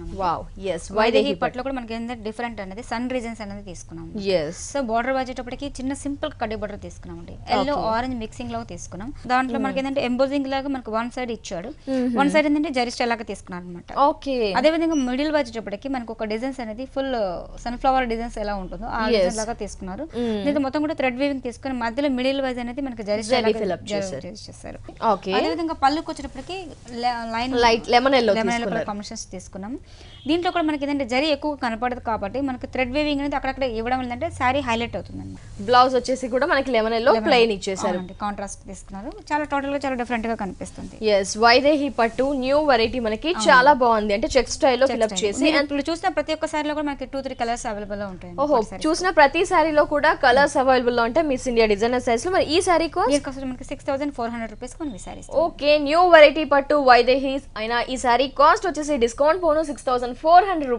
తీసుకున్నాం wow yes Vaidehi పట్లో కూడా మనకి ఏంటంటే డిఫరెంట్ అనేది సన్ రీజన్స్ అనేది తీసుకున్నాం ఎస్ సో బార్డర్ వచ్చేటప్పటికి చిన్న సింపుల్ కడ్డీ బార్డర్ తీసుకున్నామండి. Yellow Okay. ఆరెంజ్ మిక్సింగ్లో తీసుకున్నాం. దాంట్లో మనకి ఏంటంటే ఎంబోజింగ్ లాగా మనకు వన్ సైడ్ ఇచ్చాడు. వన్ సైడ్ ఏంటంటే జరీ స్టైల్ లాగా తీసుకున్నాం అనమాట ఓకే అదే విధంగా మిడిల్ వచ్చేటప్పటికి మనకు ఒక డిజైన్స్ అనేది ఫుల్ సన్ఫ్లవర్ డిజైన్స్ ఎలా ఉంటుందో ఆ. డిజైన్ లాగా తీసుకున్నారు. Mm. దీంట్లో మొత్తం కూడా థ్రెడ్ వీవింగ్ తీసుకొని మధ్యలో మిడిల్ వైజ్ అనేది మనకి zari Zari style fill up చేశారు. చేశారు. ఓకే అదే విధంగా పళ్ళుకి వచ్చేటప్పటికి line light lemon yellow lemon yellow combinations తీసుకున్నాం. దీంట్లో కూడా మనకి ఏంటంటే జరీ ఎక్కువ కనపడదు కాబట్టి మనకి థ్రెడ్ వేవింగ్ అనేది అక్కడక్కడ ఇవ్వడం ఏంటంటే శారీ హైలైట్ అవుతుంది బ్లౌజ్ వచ్చేసి కూడా మనకి లెమన్ ఎల్లో ప్లెయిన్ ఇచ్చేసారు కాంట్రాస్ట్ తీసుకున్నారు. చాలా టోటల్గా చాలా డిఫరెంట్గా కనిపిస్తుంది. ఎస్ వైదేహి పట్టు న్యూ వెరైటీ మనకి చాలా బాగుంది. అంటే చెక్ స్టైల్లో ఫిల్అప్ చేసి ఇప్పుడు చూసిన ప్రతి ఒక్క సారీలో కూడా మనకి టూ త్రీ కలర్స్ అవైలబుల్గా ఉంటాయి ఓహో చూసిన ప్రతి సారీలో కూడా కలర్స్ అవైలబుల్లో ఉంటాయి. మిస్ ఇండియా డిజైనర్ సైజ్లో. మరి ఈ సారీ కాస్ట్ వస్తుంది మనకి six thousand four hundred rupees కొన్ని సారీస్ ఓకే న్యూ వెరైటీ పట్టు వైదేహి అయినా ఈ సారీ కాస్ట్ వచ్చేసి డిస్కౌంట్ పోను సిక్స్ థౌసండ్ ఫోర్ హండ్రెడ్